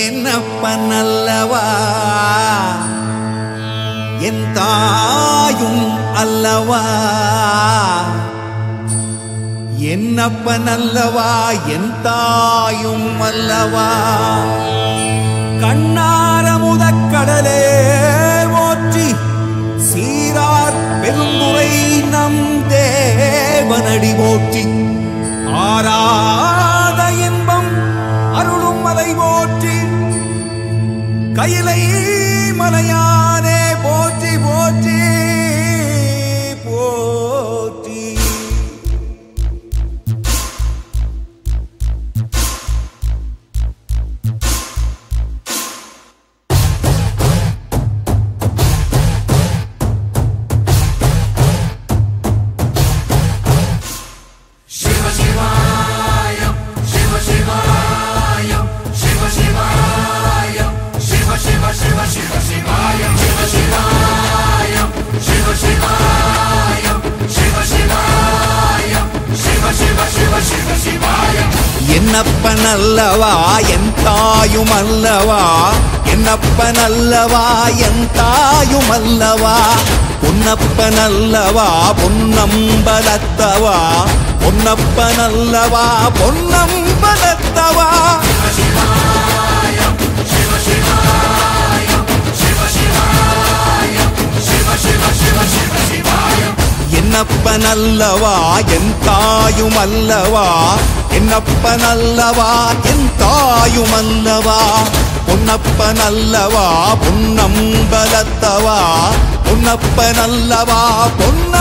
என்னப்ப நல்லவா என் தாயும் அல்லவா? என்னப்ப கண்ணார முதக்கடலே ஓற்றி சீரார் பெருந்துரை நம் தேவனடி ஓற்றி ஆராத இன்பம் அருளும் மலை போற்றி. கையிலை மலையானே போற்றி போற்றி. என்னப்பன் அல்லவா என் தாயும் அல்லவா? என்னப்பன் அல்லவா என் தாயும் அல்லவா? பொன்னப்பன் அல்லவா பொன்னம்பலத்தவா? பொன்னப்பன் அல்லவா பொன்னம்பலத்தவா? என்னப்பன் அல்லவா என் தாயும் அல்லவா என்னப்பன் அல்லவா என் தாயும் அல்லவா பொன்னப்பன் அல்லவா பொன்னம்பலத்தவா? பொன்னப்பன் பொன்ன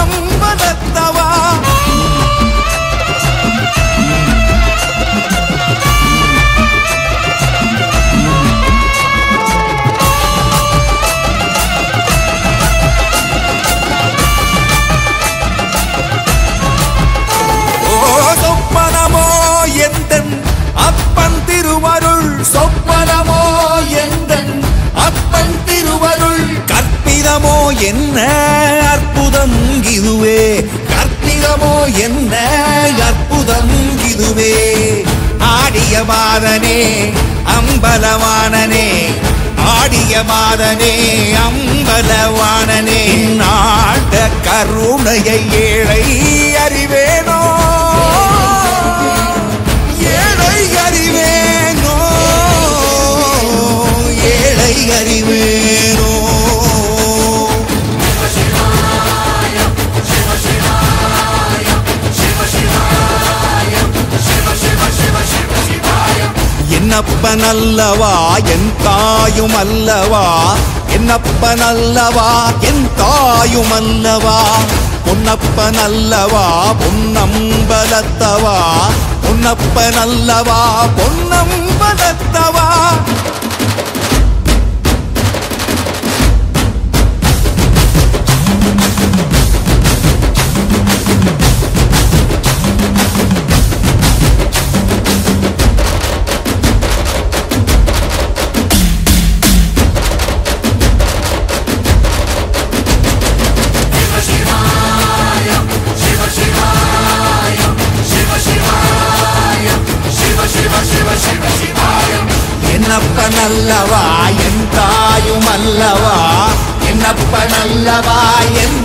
என்ன அற்புதம் இதுவே? கற்பிதமோ என்ன அற்புதம் இதுவே? ஆடிய மாதனே அம்பலவானனே ஆடிய மாதனே அம்பலவானனே நாட்ட கருணையை ஏழை அறிவேனோ? ஏழை அறிவேனோ? ஏழை அறிவேனோ? என்னப்பன் அல்லவா என் தாயும் அல்லவா என்னப்பன் அல்லவா என் தாயும் அல்லவா பொன்னப்பன் அல்லவா பொன்னம்பலத்தவா? என்னப்ப நல்லவா? என் தாயும் அல்லவா? என்னப்ப நல்லவா? என்